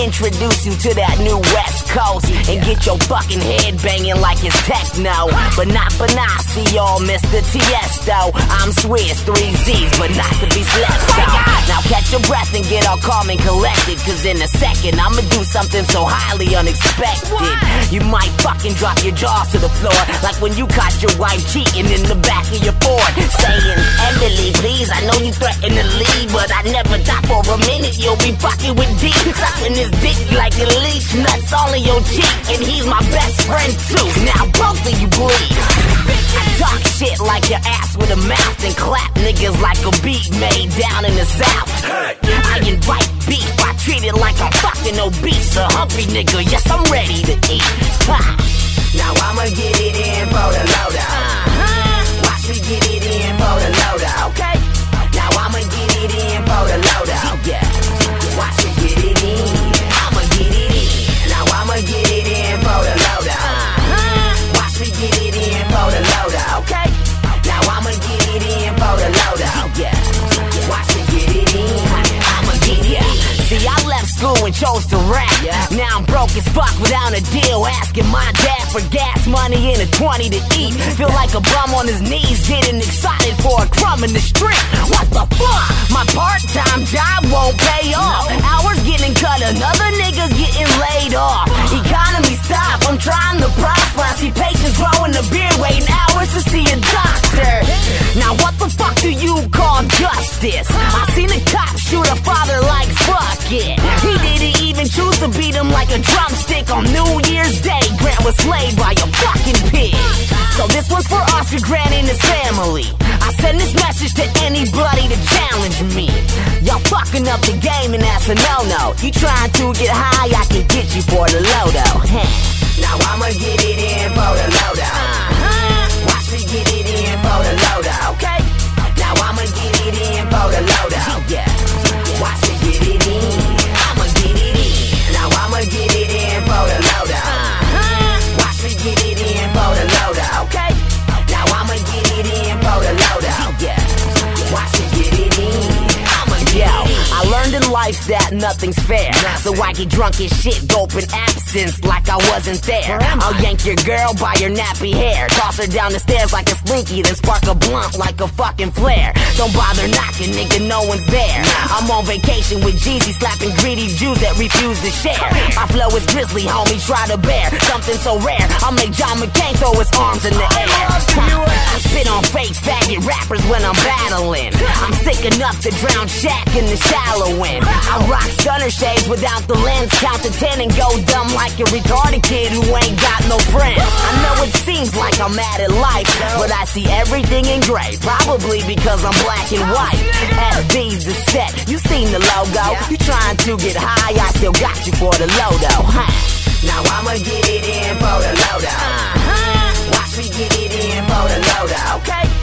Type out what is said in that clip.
you to that new West Coast and get your fucking head banging like it's techno. But not for Benassi or Mr. Tiesto. I'm Swiss, three Z's, but not to be slept on. Now catch your breath and get all calm and collected, cause in a second I'ma do something so highly unexpected. You might fucking drop your jaws to the floor, like when you caught your wife cheating in the back of your Ford, saying, Emily, please, I know you threatened to leave, but I never thought a minute you'll be fucking with D. Sucking his dick like a leech, nuts all in your cheek, and he's my best friend too. Now both of you bleed. I talk shit like your ass with a mouth and clap niggas like a beat made down in the south. I invite beef, I treat it like I'm fucking obese, a hungry nigga. Yes, I'm ready to eat. Ha. Now I'ma get it in for the low dough. Uh-huh. Watch me get it in chose to rap. Now I'm broke as fuck without a deal. Asking my dad for gas money and a 20 to eat. Feel like a bum on his knees, getting excited for a crumb in the street. What the fuck? My part-time job won't pay off. Hours getting cut, another nigga's getting laid off. Economy stop, I'm trying to prosper. I see patients growing the beard, waiting hours to see a doctor. Now what the fuck do you call justice? I seen a cop shoot a father like fuck it. He didn't even choose to beat him like a drumstick on New Year's Day. Grant was slayed by a fucking pig. So this one's for Oscar Grant and his family. I send this message to anybody to challenge me. Y'all fucking up the game and that's a no-no. You trying to get high, I can get you for the low dough. Now I'ma get it nothing's fair. So I get drunk as shit, gulping absinthe like I wasn't there. I'll yank your girl by your nappy hair. Toss her down the stairs like a slinky, then spark a blunt like a fucking flare. Don't bother knocking, nigga, no one's there. I'm on vacation with Jeezy, slapping greedy Jews that refuse to share. My flow is grizzly, homie, try to bear something so rare. I'll make John McCain throw his arms in the air. I spit on fake faggot rappers when I'm battling. I'm sick enough to drown Shaq in the shallow end. I rock Stunner shades without the lens. Count to ten and go dumb like a retarded kid who ain't got no friends. I know it seems like I'm mad at life, but I see everything in gray. Probably because I'm black and white. FV's the set. You seen the logo. You trying to get high, I still got you for the low huh? Now I'ma get it in for the low. Uh-huh. Watch me get it in for the low. Okay.